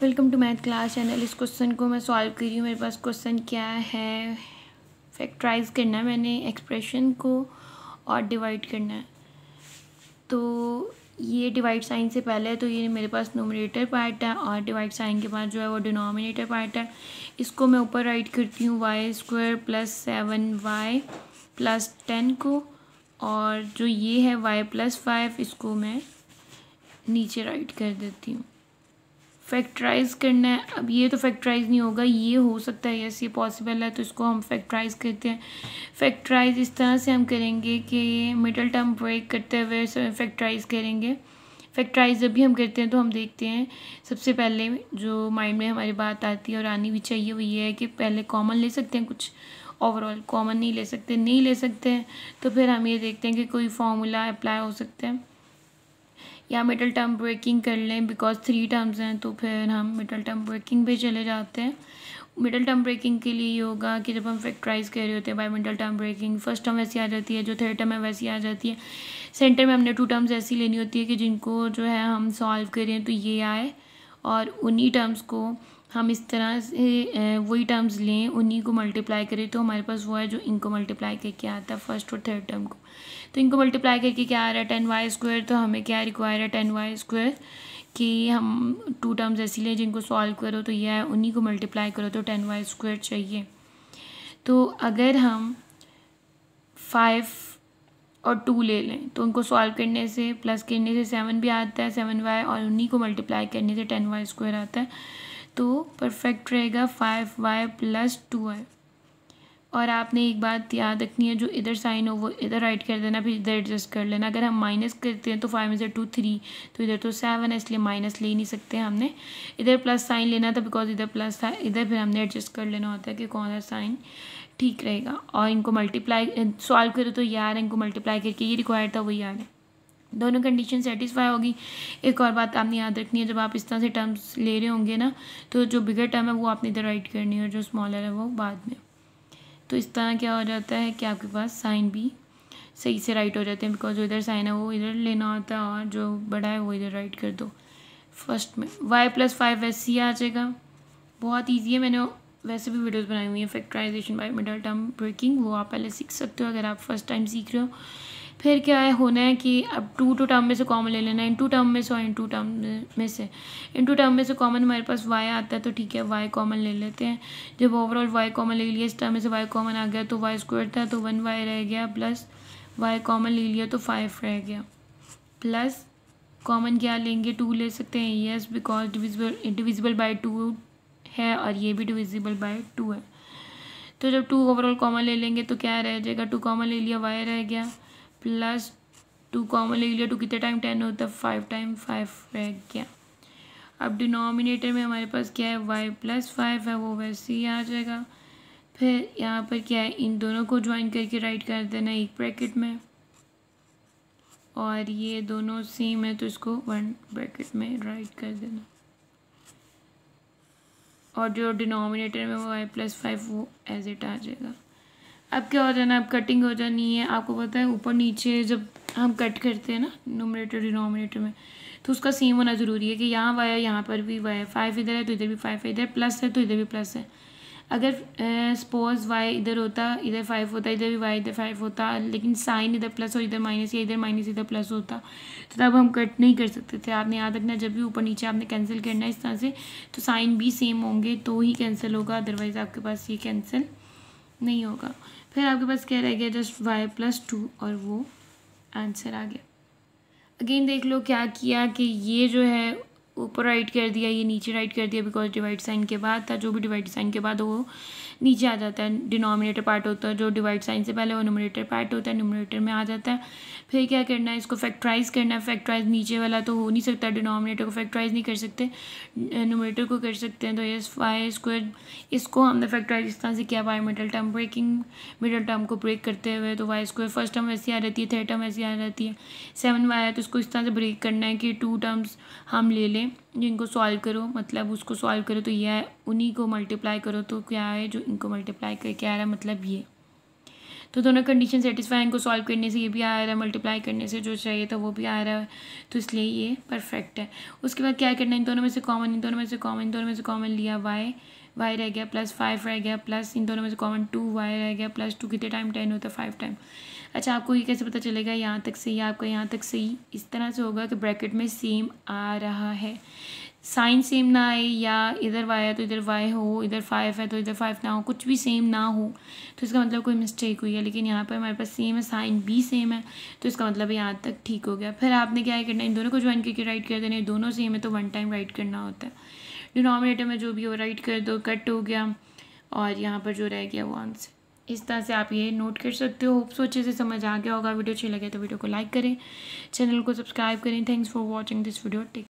Welcome to math class channel. इस question को मैं सॉल्व कर रही हूँ। मेरे पास क्वेश्चन क्या है? फैक्टराइज करना है मैंने एक्सप्रेशन को और डिवाइड करना है। तो ये डिवाइड साइन से पहले है तो ये मेरे पास नोमिनेटर पार्ट है और डिवाइड साइन के बाद जो है वो डिनोमिनेटर पार्ट है। इसको मैं ऊपर राइट करती हूँ Y square plus seven Y plus ten को और जो ये है वाई प्लस फाइव इसको मैं नीचे राइट कर देती हूँ। फैक्टराइज करना है। अब ये तो फैक्टराइज नहीं होगा, ये हो सकता है यस ये पॉसिबल है तो इसको हम फैक्टराइज करते हैं। फैक्टराइज इस तरह से हम करेंगे कि मिडल टर्म ब्रेक करते हुए फैक्टराइज करेंगे। फैक्टराइज जब भी हम करते हैं तो हम देखते हैं। सबसे पहले जो माइंड में हमारी बात आती है और आनी भी चाहिए, वो ये है कि पहले कॉमन ले सकते हैं कुछ। ओवरऑल कॉमन नहीं ले सकते, नहीं ले सकते तो फिर हम ये देखते हैं कि कोई फार्मूला अप्लाई हो सकता है। या मिडल टर्म ब्रेकिंग कर लें बिकॉज़ थ्री टर्म्स हैं तो फिर हम मिडल टर्म ब्रेकिंग पे चले जाते हैं। मिडल टर्म ब्रेकिंग के लिए ये होगा कि जब हम फैक्ट्राइज कर रहे होते हैं by middle term breaking first term वैसी आ जाती है, जो थर्ड टर्म है वैसी आ जाती है। सेंटर में हमने टू टर्म्स ऐसी लेनी होती है कि जिनको जो है हम सॉल्व करें तो ये आए। और उन्हीं टर्म्स को हम इस तरह से वही टर्म्स लें, उन्हीं को मल्टीप्लाई करें तो हमारे पास वो है जो इनको मल्टीप्लाई करके आता है फ़र्स्ट और थर्ड टर्म को। तो इनको मल्टीप्लाई करके क्या आ रहा है टेन वाई स्क्वायर तो हमें क्या रिक्वायर है टेन वाई स्क्वायर कि हम टू टर्म्स ऐसी लें जिनको सॉल्व करो तो यह है, उन्हीं को मल्टीप्लाई करो तो टेन वाई स्क्वायर चाहिए। तो अगर हम फाइव और टू ले लें। तो उनको सॉल्व करने से प्लस करने से सेवन भी आता है सेवन वाई और उन्हीं को मल्टीप्लाई करने से टेन वाई स्क्वायर आता है। तो परफेक्ट रहेगा five Y plus two Y और आपने एक बात याद रखनी है, जो इधर साइन हो, वो इधर राइट कर देना, फिर इधर एडजस्ट कर लेना। अगर हम माइनस करते हैं तो फाइव में से टू थ्री तो इधर तो सेवन है, इसलिए माइनस ले नहीं सकते हमने। इधर प्लस साइन लेना था बिकॉज़ इधर प्लस था, इधर फिर हमने एडजस्ट कर लेना होता है कि कौन सा साइन ठीक रहेगा। और इनको मल्टीप्लाई सॉल्व करो तो यार इनको मल्टीप्लाई करके ये रिक्वायर था, वही यार है। दोनों कंडीशन सेटिस्फाई होगी। एक और बात आपने याद रखनी है, जब आप इस तरह से टर्म्स ले रहे होंगे ना तो जो बिगर टर्म है, वो आपने इधर राइट करनी है, और जो स्मॉलर है, वो बाद में। तो इस तरह क्या हो जाता है कि आपके पास साइन भी सही से राइट हो जाते हैं बिकॉज़ जो इधर साइन है, वो इधर लेना होता है, और जो बड़ा है, वो इधर राइट कर दो। फ़र्स्ट में वाई प्लस फाइव वैसे आ जाएगा। बहुत ईजी है, मैंने वैसे भी वीडियोस बनाई हुई हैं। Factorization by middle term breaking वो आप पहले सीख सकते हो अगर आप फ़र्स्ट टाइम सीख रहे हो। फिर क्या है, होना है कि अब टू टू टर्म में से कॉमन ले लेना इन टू टर्म में से और इन टू टर्म में से। इन टू टर्म में से कॉमन हमारे पास वाई आता है तो ठीक है वाई कॉमन ले लेते हैं। जब ओवरऑल वाई कॉमन ले लिया, इस टर्म में से वाई कॉमन आ गया तो वाई स्क्वायर था तो वन वाई रह गया प्लस वाई कॉमन ले लिया तो फाइव रह गया। प्लस कॉमन क्या लेंगे? टू ले सकते हैं yes because divisible divisible by two है और ये भी डिविजिबल बाई टू है। तो जब टू ओवरऑल कॉमन ले लेंगे तो क्या रह जाएगा? टू कॉमन ले लिया वाई रह गया। प्लस टू कॉमन ले लिया टू कितने टाइम टेन होता है फाइव टाइम फाइव रह गया। अब डिनोमिनेटर में हमारे पास क्या है? वाई प्लस फाइव है, वो वैसे ही आ जाएगा। फिर यहाँ पर क्या है? इन दोनों को ज्वाइन करके राइट कर देना एक ब्रैकेट में। और ये दोनों सेम है तो इसको वन ब्रैकेट में राइट कर देना। और जो डिनोमिनेटर में वो वाई प्लस फाइव वो एज इट आ जाएगा। अब क्या हो जाना, अब कटिंग हो जानी है। आपको पता है, ऊपर नीचे जब हम कट करते हैं ना नोमिनेटर डिनोमिनेटर में तो उसका सेम होना ज़रूरी है कि यहाँ है, यहाँ पर भी है। फाइव इधर है तो इधर भी फाइव है, इधर प्लस है तो इधर भी प्लस है। अगर सपोज़ वाई इधर होता, इधर फाइव होता, इधर भी वाई इधर फाइव होता, लेकिन साइन इधर प्लस और इधर माइनस या इधर माइनस इधर प्लस होता तो तब हम कट नहीं कर सकते थे। आपने याद रखना, जब भी ऊपर नीचे आपने कैंसिल करना है इस तरह से तो साइन भी सेम होंगे तो ही कैंसिल होगा अदरवाइज़ आपके पास ये कैंसिल नहीं होगा। फिर आपके पास क्या रह गया जस्ट वाई प्लस टू और वो आंसर आ गया। अगेन देख लो क्या किया कि ये जो है ऊपर राइट कर दिया, ये नीचे राइट कर दिया बिकॉज़ डिवाइड साइन के बाद था, जो भी डिवाइड साइन के बाद वो नीचे आ जाता है डिनोमिनेटर पार्ट होता है, जो डिवाइड साइन से पहले वो नोमिनेटर पार्ट होता है नोमिनेटर में आ जाता है। फिर क्या करना है, इसको फैक्ट्राइज करना है फैक्ट्राइज नीचे वाला तो हो नहीं सकता डिनोमिनेटर को फैक्ट्राइज नहीं कर सकते नोमिनेटर को कर सकते हैं तो ये वाई स्क्वायर इसको हमने फैक्ट्राइज इस तरह से किया by middle term breaking middle term को ब्रेक करते हुए तो वाई स्क्वायर फ़र्स्ट टर्म वैसी आ जाती है थर्ड टर्म वैसी आ जाती है सेवन वाई है तो इसको इस तरह से ब्रेक करना है कि टू टर्म्स हम ले लें। जिनको सॉल्व करो मतलब उसको सॉल्व करो तो यह उन्हीं को मल्टीप्लाई करो तो क्या है, जो इनको मल्टीप्लाई करके आ रहा है मतलब ये। तो दोनों कंडीशन सेटिस्फाई इनको सॉल्व करने से ये भी आ रहा है मल्टीप्लाई करने से जो चाहिए था वो भी आ रहा है। तो इसलिए ये परफेक्ट है। उसके बाद क्या करना है, इन दोनों में से कॉमन इन दोनों में से कॉमन इन दोनों में से कॉमन लिया वाई वाई रह गया प्लस फाइव रह गया प्लस इन दोनों में से कॉमन टू वाई रह गया प्लस टू कितने टाइम टेन होता है फाइव टाइम अच्छा आपको ये कैसे पता चलेगा यहाँ तक सही आपका यहाँ तक सही? इस तरह से होगा कि ब्रैकेट में सेम आ रहा है। साइन सेम ना आए या इधर वाई है तो इधर वाई हो, इधर फाइव है तो इधर फाइव ना हो, कुछ भी सेम ना हो तो इसका मतलब कोई मिस्टेक हुई है। लेकिन यहाँ पर हमारे पास सेम है, साइन भी सेम है तो इसका मतलब यहाँ तक ठीक हो गया। फिर आपने क्या करना है, इन दोनों को ज्वाइन करके राइट कर देना दोनों सेम है तो वन टाइम राइट करना होता है। डिनोमिनेटर में जो भी हो राइट कर दो कट हो गया। और यहाँ पर जो रह गया वो आंसर इस तरह से आप ये नोट कर सकते हो। होप्स अच्छे से समझ आ गया होगा। वीडियो अच्छी लगे तो वीडियो को लाइक करें। चैनल को सब्सक्राइब करें। Thanks for watching this video take